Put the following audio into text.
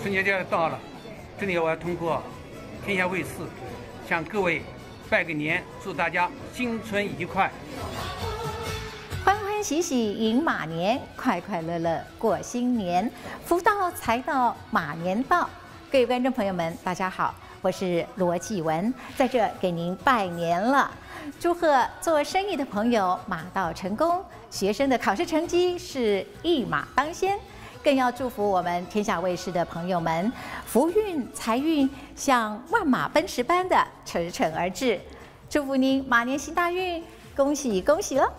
春节就要到了，这里我要通过天下卫视向各位拜个年，祝大家新春愉快。欢欢喜喜迎马年，快快乐乐过新年，福到财到马年到。各位观众朋友们，大家好，我是罗继文，在这给您拜年了。祝贺做生意的朋友马到成功，学生的考试成绩是一马当先，更要祝福我们天下卫视的朋友们，福运财运像万马奔驰般的驰骋而至。祝福您马年行大运，恭喜恭喜了！